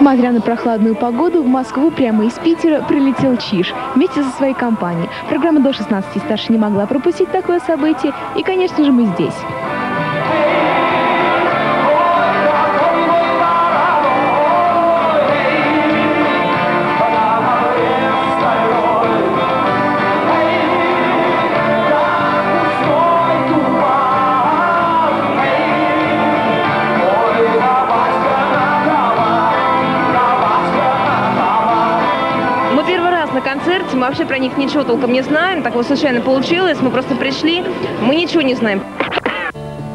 Несмотря на прохладную погоду, в Москву прямо из Питера прилетел Чиш вместе со своей компанией. Программа до 16 старше не могла пропустить такое событие, и, конечно же, мы здесь. На концерте, мы вообще про них ничего толком не знаем, так вот случайно получилось, мы просто пришли, мы ничего не знаем.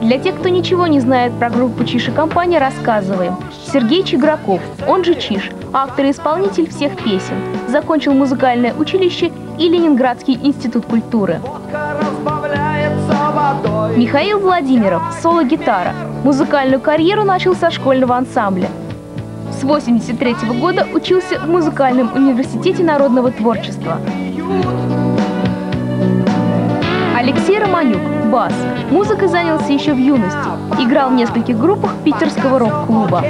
Для тех, кто ничего не знает про группу Чиш и компания, рассказываем. Сергей Чиграков, он же Чиш, автор и исполнитель всех песен, закончил музыкальное училище и Ленинградский институт культуры. Михаил Владимиров, соло-гитара. Музыкальную карьеру начал со школьного ансамбля. С 83 -го года учился в Музыкальном университете народного творчества. Алексей Романюк, бас. Музыкой занялся еще в юности. Играл в нескольких группах питерского рок-клуба.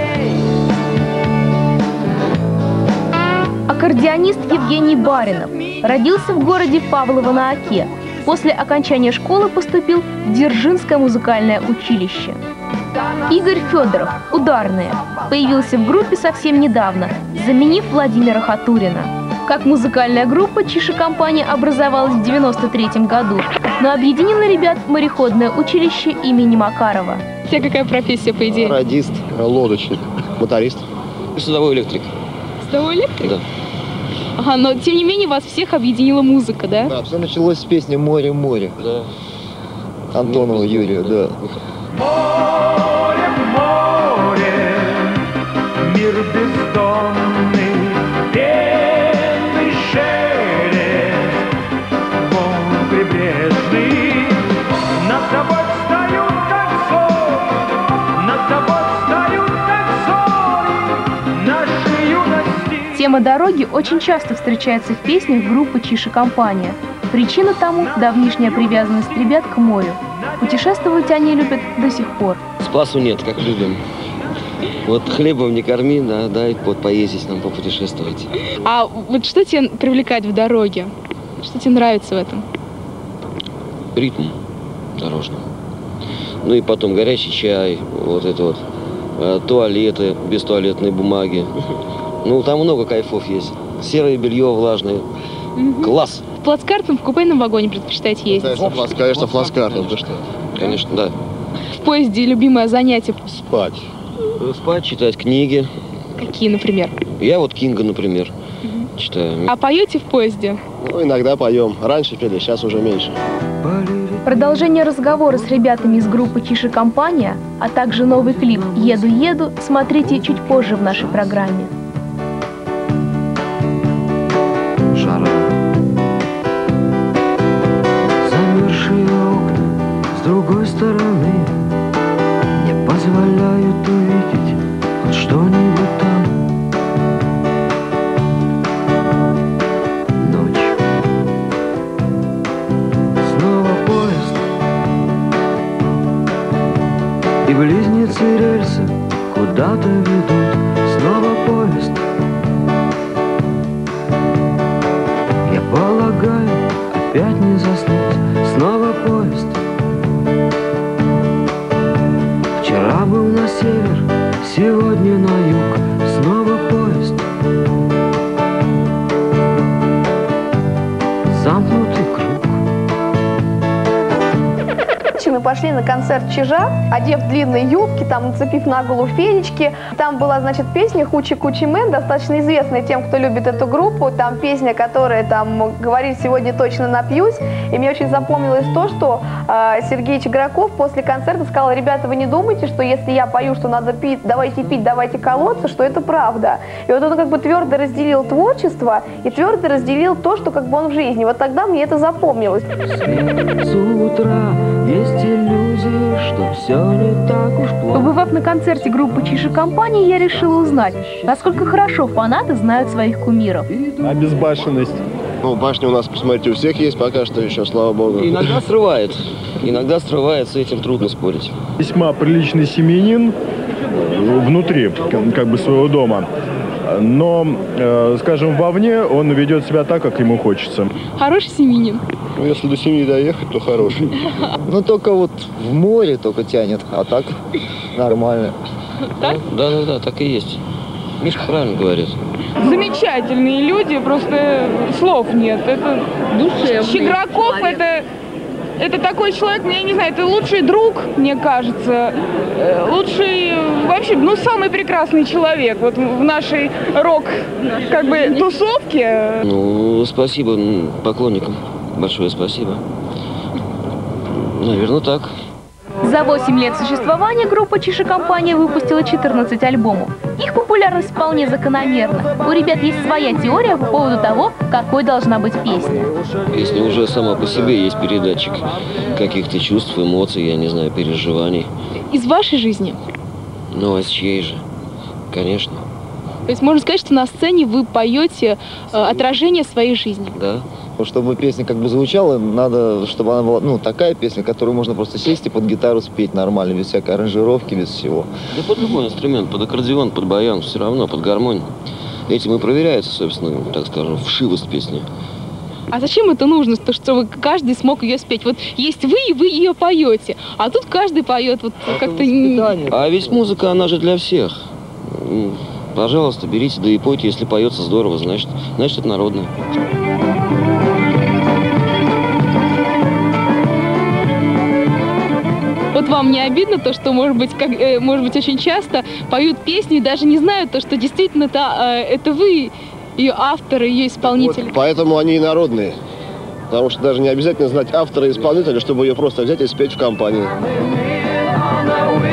Аккордеонист Евгений Баринов. Родился в городе Павлово-на-Оке. После окончания школы поступил в Дзержинское музыкальное училище. Игорь Федоров, ударные, появился в группе совсем недавно, заменив Владимира Хатурина. Как музыкальная группа, Чиша компания образовалась в 93 году, но объединила ребят мореходное училище имени Макарова. У тебя какая профессия, по идее? Радист, лодочник, моторист. И судовой электрик. Судовой электрик? Да. Ага, но тем не менее вас всех объединила музыка, да? Да, все началось с песни «Море-море». Да. Антонова Юрия, да. Море, море, мир бездонный, пенный шелест, волн прибрежный, над тобой встают, как сон, над тобой встают, как сон, нашей юности. Тема дороги очень часто встречается в песнях группы Чиши компания. Причина тому – давнишняя привязанность ребят к морю. Путешествовать они любят до сих пор. Спасу нет, как любим. Вот хлебом не корми, да, дай вот поездить нам, попутешествовать. А вот что тебе привлекает в дороге? Что тебе нравится в этом? Ритм дорожный. Ну и потом горячий чай, вот это вот, э, туалеты без туалетной бумаги. Ну, там много кайфов есть. Серое белье влажное. Класс! В плацкартном, в купейном вагоне предпочитаете ездить? Конечно, флас, конечно, фласкартом, ты что? Конечно, да. В поезде любимое занятие Спать. Спать, читать книги. какие, например? Я вот Кинга, например, читаю. А поете в поезде? Ну, иногда поем. Раньше пели, сейчас уже меньше. Продолжение разговора с ребятами из группы Чиши компания, а также новый клип «Еду-еду» смотрите чуть позже в нашей программе. Близнецы рельсы куда-то ведут пошли на концерт Чижа, одев длинные юбки, там нацепив на голову фенечки. Там была, значит, песня «Хучи Кучи Мэн», достаточно известная тем, кто любит эту группу. Там песня, которая там говорит «Сегодня точно напьюсь». И мне очень запомнилось то, что э, Сергей Чиграков после концерта сказал, ребята, вы не думайте, что если я пою, что надо пить, давайте пить, давайте колоться, что это правда. И вот он как бы твердо разделил творчество и твердо разделил то, что как бы он в жизни. Вот тогда мне это запомнилось. С утра есть иллюзия, что все не так уж плохо Побывав на концерте группы Чиши компании, я решила узнать, насколько хорошо фанаты знают своих кумиров. Обезбашенность Ну, башня у нас, посмотрите, у всех есть пока что еще, слава богу. Иногда срывает. Иногда срывает, с этим трудно спорить. Весьма приличный семьянин э, внутри как бы своего дома. Но, э, скажем, вовне он ведет себя так, как ему хочется. Хороший семьянин. Ну, если до семьи доехать, то хороший. Ну, только вот в море только тянет, а так нормально. Так? Да, да, да, так и есть. Мишка правильно говорит. замечательные люди, просто слов нет. Это Душевный Щеграков человек. это это такой человек, ну, я не знаю, это лучший друг, мне кажется, э, лучший вообще, ну самый прекрасный человек вот в нашей рок как бы тусовке. Ну, спасибо поклонникам. Большое спасибо. Наверное, так. За 8 лет существования группа Чиша Компания выпустила 14 альбомов. Их популярность вполне закономерна. У ребят есть своя теория по поводу того, какой должна быть песня. Песня уже сама по себе есть передатчик каких-то чувств, эмоций, я не знаю, переживаний. Из вашей жизни. Ну, а с чьей же? Конечно, То есть можно сказать, что на сцене вы поете э, отражение своей жизни. да. Чтобы песня как бы звучала, надо, чтобы она была, ну, такая песня, которую можно просто сесть и под гитару спеть нормально, без всякой аранжировки, без всего. Да под любой инструмент, под аккордеон, под баян, все равно, под гармонь. Этим и проверяется, собственно, так скажем, вшивость песни. А зачем это нужно, то, чтобы каждый смог ее спеть? Вот есть вы, и вы ее поете, а тут каждый поет вот как-то... не- А ведь музыка, она же для всех. Пожалуйста, берите, да и пойте, если поется здорово, значит, значит это народное. Вам не обидно то, что, может быть, как, э, может быть, очень часто поют песни и даже не знают то, что действительно это, э, это вы, ее авторы, ее исполнители. Вот поэтому они и народные. Потому что даже не обязательно знать автора и исполнителя, чтобы ее просто взять и спеть в компании. Нам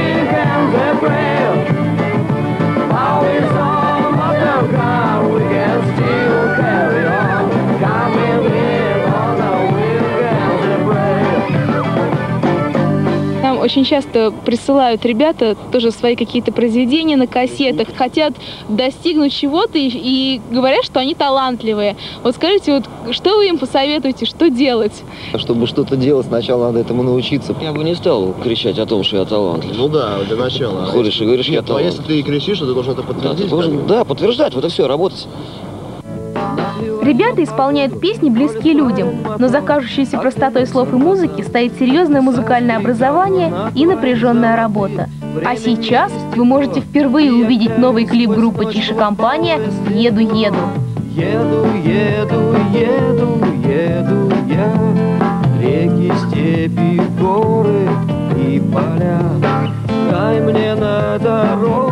очень часто присылают ребята тоже свои какие-то произведения на кассетах, хотят достигнуть чего-то и, и говорят, что они талантливые. Вот скажите, вот что вы им посоветуете, что делать? Чтобы что-то делать, сначала надо этому научиться. Я бы не стал кричать о том, что я талантлив. Ну да, для начала. Ходишь и говоришь, я Нет, ну, а если талантлив. ты и кричишь, то ты должен это Да, ты подтвердить. должен, да, подтверждать, вот и все, работать. Ребята исполняют песни, близкие людям, но за кажущейся простотой слов и музыки стоит серьезное музыкальное образование и напряженная работа. А сейчас вы можете впервые увидеть новый клип группы Чиша Компания «Еду-еду». Еду, еду, еду, еду я Реки, степи, горы и поля Дай мне на дорогу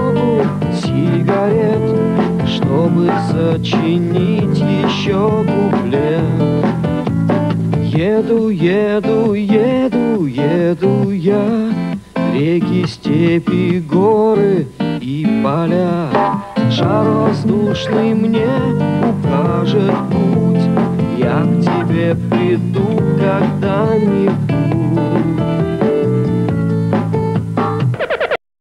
Чтобы сочинить еще куплет. Еду, еду, еду, еду я Реки, степи, горы и поля. Шар воздушный мне укажет путь. Я к тебе приду когда-нибудь